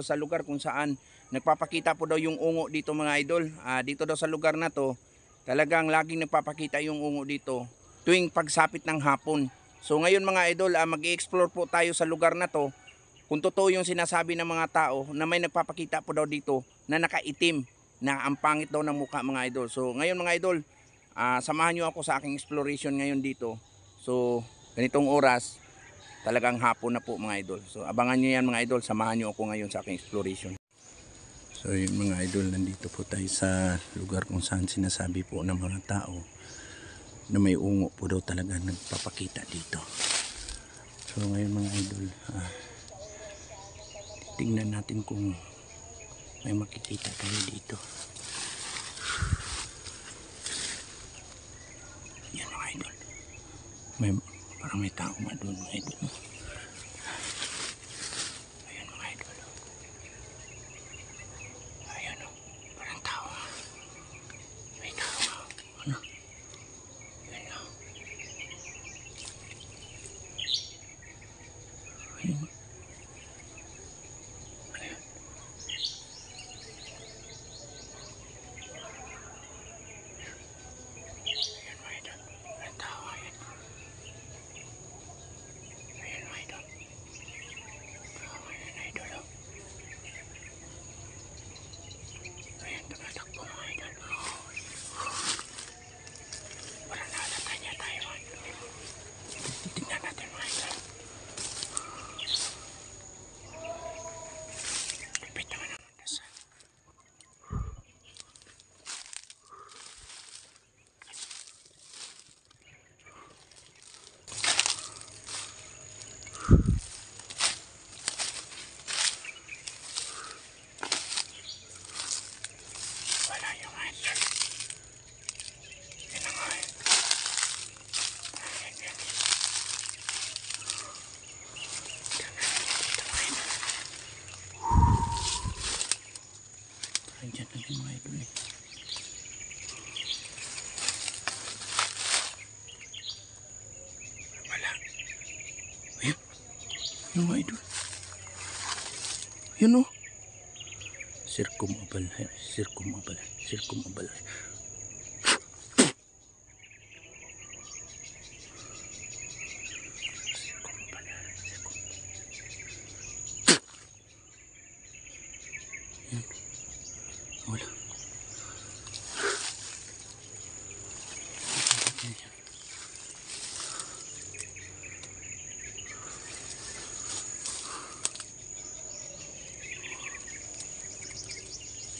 dito sa lugar kung saan nagpapakita po daw yung ungo dito mga idol. Ah, dito daw sa lugar na to, talagang laging nagpapakita yung ungo dito tuwing pagsapit ng hapon. So ngayon mga idol, ah, mag-explore po tayo sa lugar na to. Kung totoo yung sinasabi ng mga tao na may nagpapakita po daw dito na nakaitim na ang pangit daw ng mukha mga idol. So ngayon mga idol, ah, samahan nyo ako sa aking exploration ngayon dito. So ganitong oras, talagang hapon na po mga idol. So abangan nyo yan mga idol, samahan nyo ako ngayon sa aking exploration. So yun mga idol, nandito po tayo sa lugar kung saan sinasabi po ng mga tao na may ungo po daw talaga nagpapakita dito. So ngayon mga idol, ah, tingnan natin kung may makikita tayo dito. Yan mga idol. May, parang may tao nga. Ayan mga idol. Ayan o. Parang tao nga. May tao nga. Ano? Ayan o. Ayan. Ayan. Ayan mga idol. Parang tao. Ayan. Ayan mga idol. Tao. Ayan idol. o. Ayan, tumatakbo mga idol. Para nakatata niya tayo. Tingnan natin mga idol. Pipit naman ang dasa. Wala yung idol. Yan ang ay. Ayan yan. Andiyan na yung mga idol eh. Wala. Ayun. Yung mga idol. Yun oh. Sirkum abal. Sirkum abal. Sirkum abal. Sirkum abal. Sirkum. Yan. Wala. Yan, yan.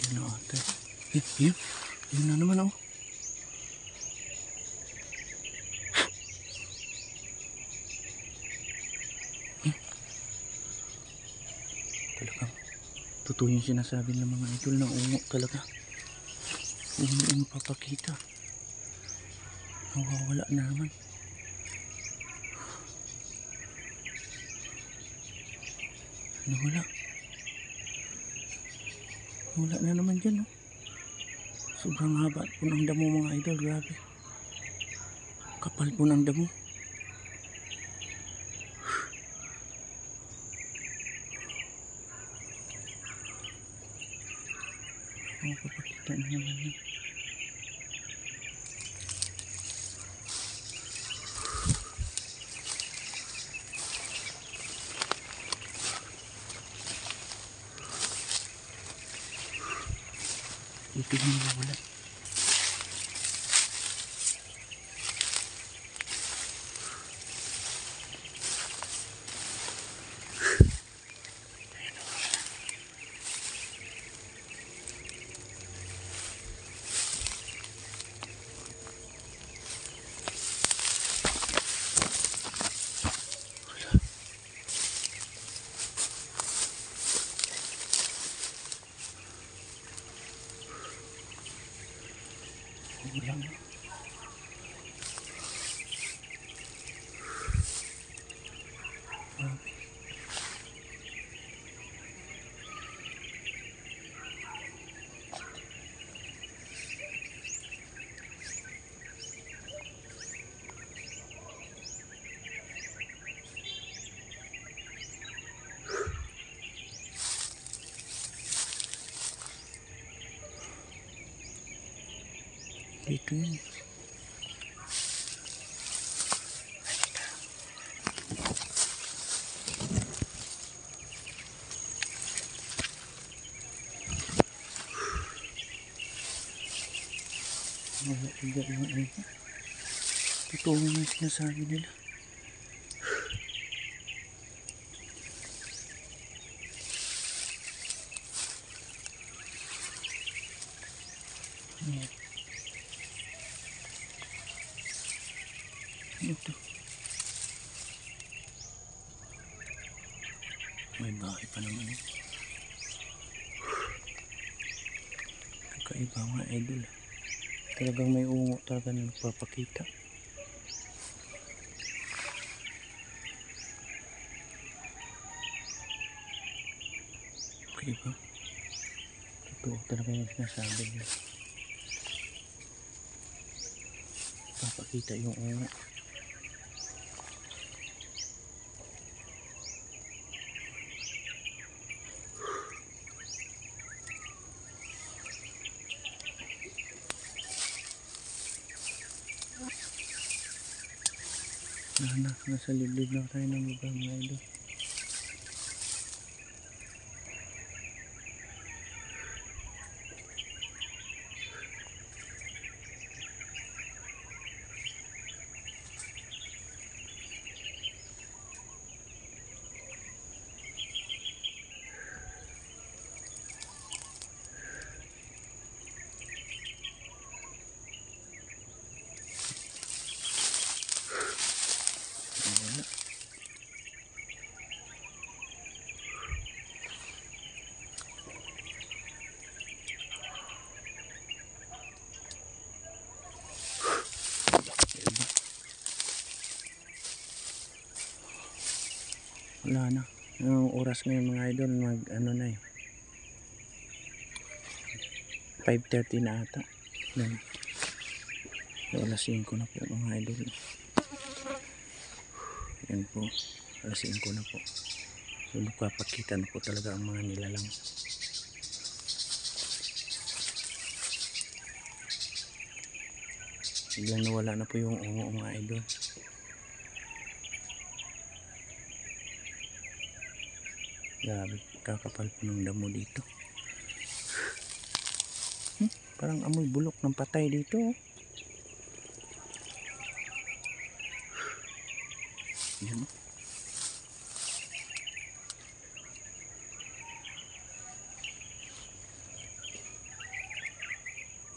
Yan na ate. Eh, yun. Yun na naman oh. Hmm. Talagang totoo yung sinasabi ng mga idol na ungo talaga. Ungo ang papakita. Nawawala na naman. Nawala. Wala na naman dyan, no? Sobrang haba po ng damo mga idol, grabe. Kapal po ng damo. Ang papakita na naman yun. Dito yung wala. Wala na. Dito yun. Wala yung ano. Totoo nga sinasabi nila. Ayan. Ano to? May bahay pa naman eh. Kakaiba nga idol. ah. Talagang may ungo talaga na nagpapakita. Kakaiba. Totoo talaga yung sinasabi nila. Papakita yung ungo. Wala na, nasa liblib lang tayo ng lugar mga idol. Wala na. Anong oras ngayon mga idol? Mag ano na eh. 5.30 na ata. Yan. Alas 5 na po mga idol. Yan po. Alas 5 na po. So magpapakita na po talaga ang mga nilalang. Biglang nawala na po yung ungo mga idol. Grabe, kakapal po ng damo dito. Hmm, parang amoy bulok ng patay dito. Yan.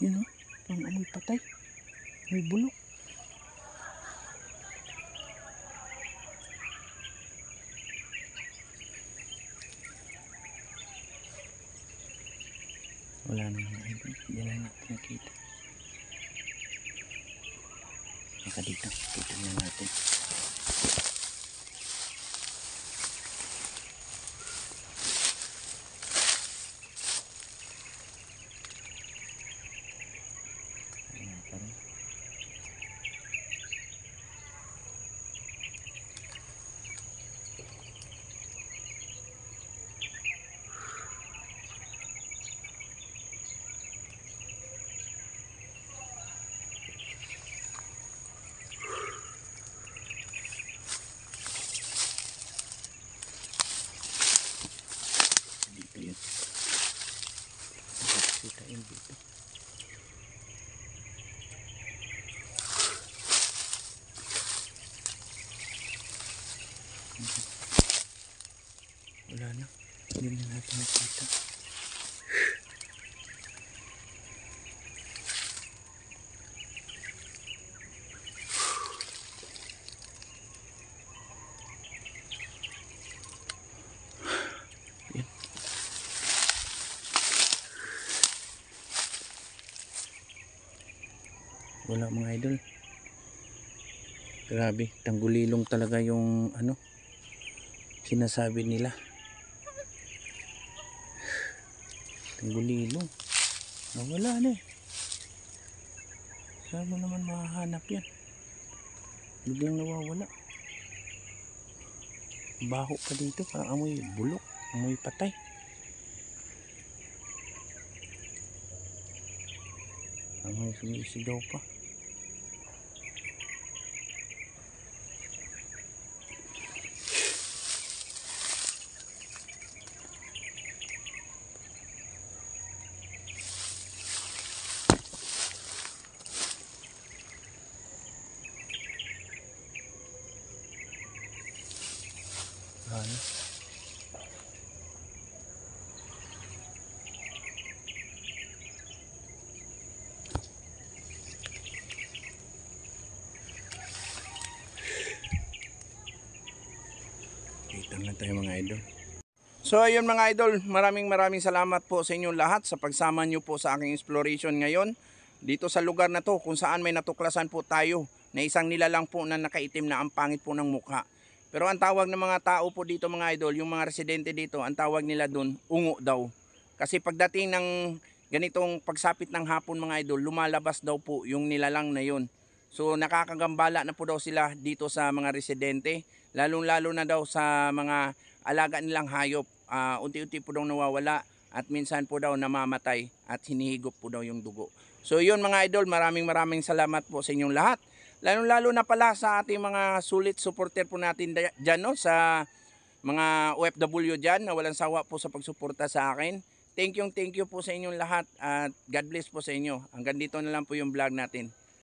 Yun o, parang amoy patay. May bulok. Wala na. Hindi na natin nakita. Baka dito. Kita na natin. Ayan pa rin. Dito yun. Kita yun dito. Wala na. Hindi na natin nakita. Wala mga idol. Grabe, tanggulilong talaga yung ano sinasabi nila. Tanggulilong. Nawala na eh. Saan mo naman mahahanap yan? Biglang nawawala. Baho pa dito, parang amoy bulok, amoy patay. Ang may sumisigaw pa. Ano? Kita na tayo mga idol. So ayun mga idol, maraming maraming salamat po sa inyong lahat sa pagsama nyo po sa aking exploration ngayon. Dito sa lugar na to kung saan may natuklasan po tayo na isang nilalang po na nakaitim na ang pangit po ng mukha. Pero ang tawag ng mga tao po dito mga idol, yung mga residente dito, ang tawag nila doon, ungo daw. Kasi pagdating ng ganitong pagsapit ng hapon mga idol, lumalabas daw po yung nilalang na yun. So nakakagambala na po daw sila dito sa mga residente, lalong-lalo na daw sa mga alaga nilang hayop. Ah, unti-unti po daw nawawala at minsan po daw namamatay at hinihigop po daw yung dugo. So yun mga idol, maraming maraming salamat po sa inyong lahat. Lalong-lalo na pala sa ating mga sulit supporter po natin dyan no, sa mga OFW dyan na walang sawa po sa pagsuporta sa akin. Thank you, thank you po sa inyong lahat at God bless po sa inyo. Hanggang dito na lang po yung vlog natin.